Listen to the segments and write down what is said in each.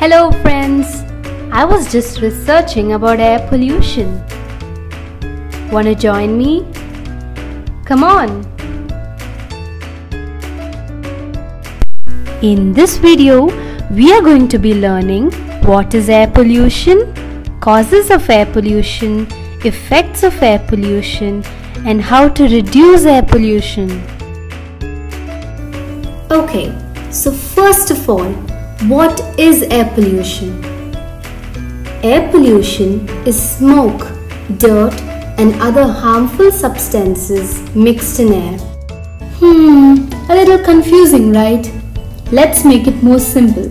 Hello friends! I was just researching about air pollution. Wanna join me? Come on! In this video, we are going to be learning what is air pollution, causes of air pollution, effects of air pollution, and how to reduce air pollution. Okay, so first of all, what is air pollution? Air pollution is smoke, dirt, and other harmful substances mixed in air. Hmm, a little confusing, right? Let's make it more simple.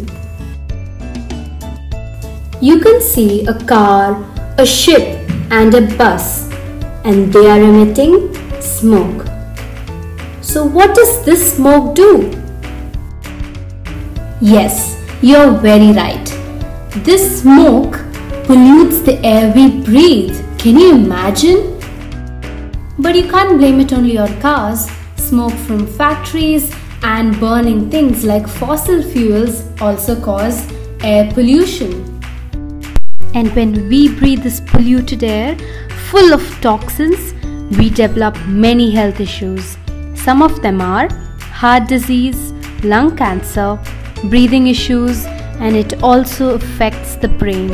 You can see a car, a ship, and a bus, and they are emitting smoke. So, what does this smoke do? Yes, you're very right. This smoke pollutes the air we breathe. Can you imagine? But you can't blame it only on cars. Smoke from factories and burning things like fossil fuels also cause air pollution. And when we breathe this polluted air full of toxins, we develop many health issues. Some of them are heart disease, lung cancer, breathing issues, and it also affects the brain.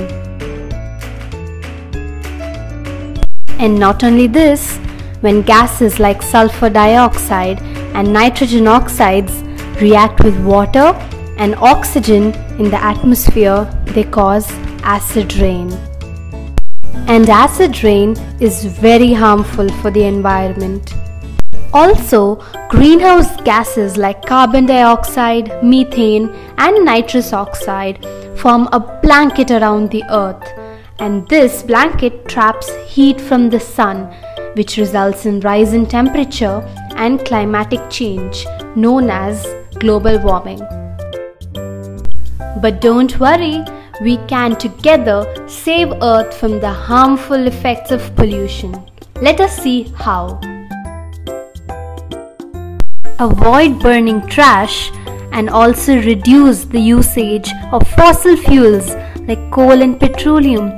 And not only this, when gases like sulfur dioxide and nitrogen oxides react with water and oxygen in the atmosphere, they cause acid rain. And acid rain is very harmful for the environment. Also, greenhouse gases like carbon dioxide, methane, and nitrous oxide form a blanket around the earth, and this blanket traps heat from the sun, which results in rise in temperature and climatic change known as global warming. But don't worry, we can together save Earth from the harmful effects of pollution. Let us see how. Avoid burning trash and also reduce the usage of fossil fuels like coal and petroleum.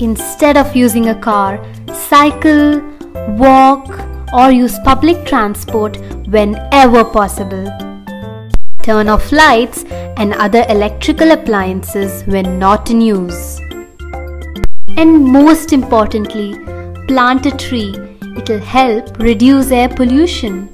Instead of using a car, cycle, walk, or use public transport whenever possible. Turn off lights and other electrical appliances when not in use. And most importantly, plant a tree It'll help reduce air pollution.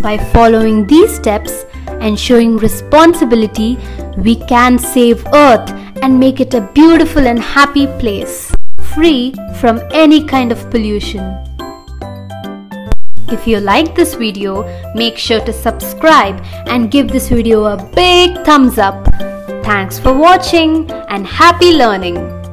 By following these steps and showing responsibility, we can save Earth and make it a beautiful and happy place, free from any kind of pollution. If you like this video, make sure to subscribe and give this video a big thumbs up. Thanks for watching and happy learning!